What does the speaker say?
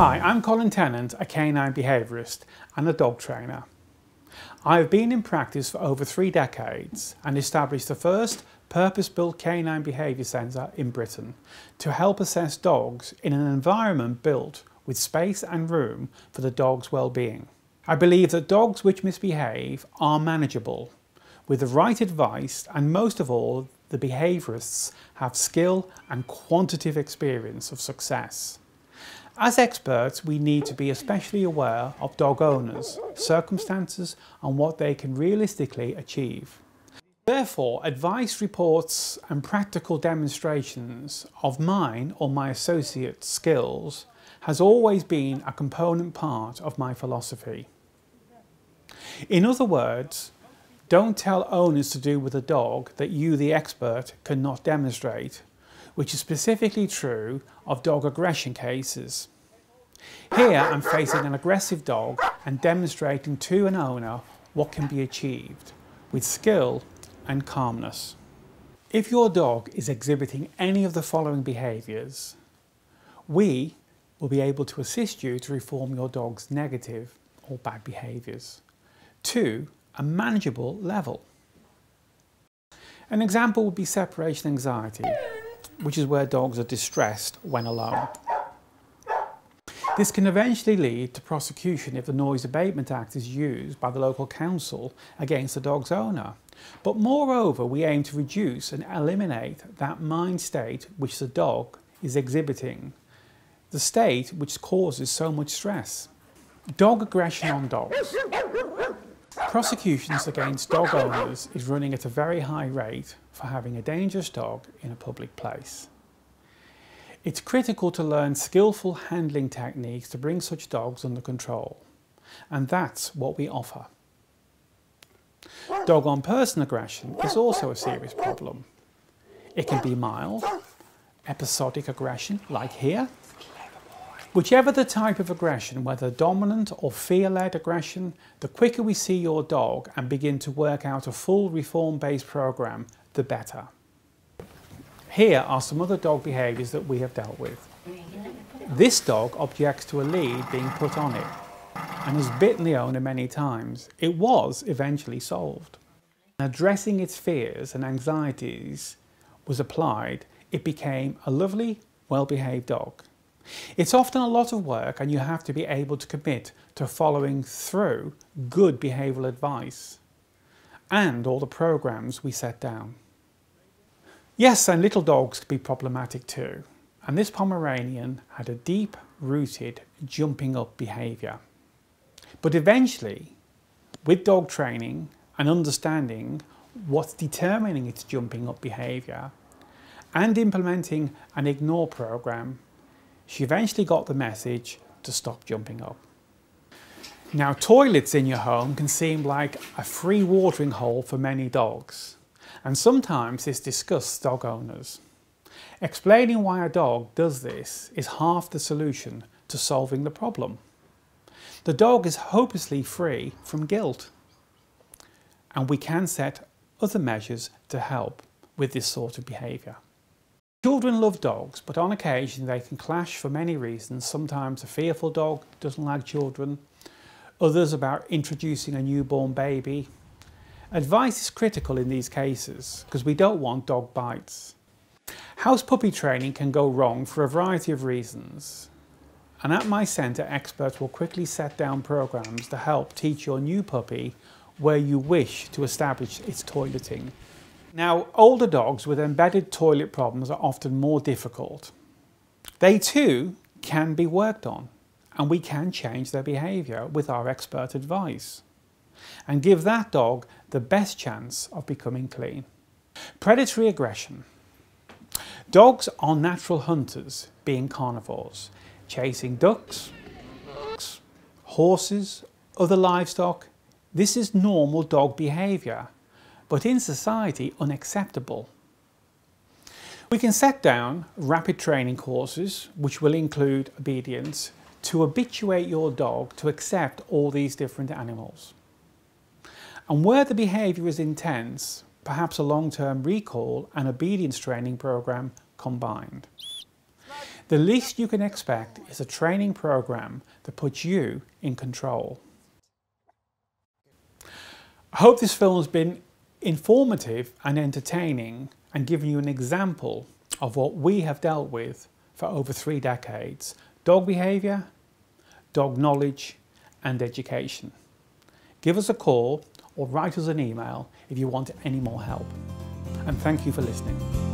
Hi, I'm Colin Tennant, a canine behaviourist and a dog trainer. I have been in practice for over three decades and established the first purpose-built canine behaviour centre in Britain to help assess dogs in an environment built with space and room for the dog's well-being. I believe that dogs which misbehave are manageable with the right advice and most of all the behaviourists have skill and quantitative experience of success. As experts, we need to be especially aware of dog owners, circumstances and what they can realistically achieve. Therefore, advice reports and practical demonstrations of mine or my associates' skills has always been a component part of my philosophy. In other words, don't tell owners to do with a dog that you, the expert, cannot demonstrate, which is specifically true of dog aggression cases. Here I'm facing an aggressive dog and demonstrating to an owner what can be achieved with skill and calmness. If your dog is exhibiting any of the following behaviours, we will be able to assist you to reform your dog's negative or bad behaviours to a manageable level. An example would be separation anxiety, which is where dogs are distressed when alone. This can eventually lead to prosecution if the Noise Abatement Act is used by the local council against the dog's owner. But moreover, we aim to reduce and eliminate that mind state which the dog is exhibiting, the state which causes so much stress. Dog aggression on dogs. Prosecutions against dog owners is running at a very high rate for having a dangerous dog in a public place. It's critical to learn skillful handling techniques to bring such dogs under control. And that's what we offer. Dog on person aggression is also a serious problem. It can be mild, episodic aggression, like here. Whichever the type of aggression, whether dominant or fear-led aggression, the quicker we see your dog and begin to work out a full reform-based program, the better. Here are some other dog behaviours that we have dealt with. This dog objects to a lead being put on it and has bitten the owner many times. It was eventually solved. Addressing its fears and anxieties was applied, it became a lovely, well-behaved dog. It's often a lot of work and you have to be able to commit to following through good behavioural advice and all the programs we set down. Yes, and little dogs can be problematic too. And this Pomeranian had a deep rooted jumping up behaviour. But eventually, with dog training and understanding what's determining its jumping up behaviour and implementing an ignore program, she eventually got the message to stop jumping up. Now toilets in your home can seem like a free watering hole for many dogs and sometimes this disgusts dog owners. Explaining why a dog does this is half the solution to solving the problem. The dog is hopelessly free from guilt and we can set other measures to help with this sort of behaviour. Children love dogs, but on occasion they can clash for many reasons. Sometimes a fearful dog doesn't like children, others about introducing a newborn baby, Advice is critical in these cases because we don't want dog bites. House puppy training can go wrong for a variety of reasons. And at my centre, experts will quickly set down programs to help teach your new puppy where you wish to establish its toileting. Now, older dogs with embedded toilet problems are often more difficult. They too can be worked on and we can change their behaviour with our expert advice and give that dog the best chance of becoming clean. Predatory aggression. Dogs are natural hunters, being carnivores, chasing ducks, horses, other livestock. This is normal dog behaviour, but in society unacceptable. We can set down rapid training courses, which will include obedience, to habituate your dog to accept all these different animals. And where the behaviour is intense, perhaps a long-term recall and obedience training program combined. The least you can expect is a training program that puts you in control. I hope this film has been informative and entertaining and given you an example of what we have dealt with for over three decades dog behaviour, dog knowledge, and education. Give us a call or write us an email if you want any more help. And thank you for listening.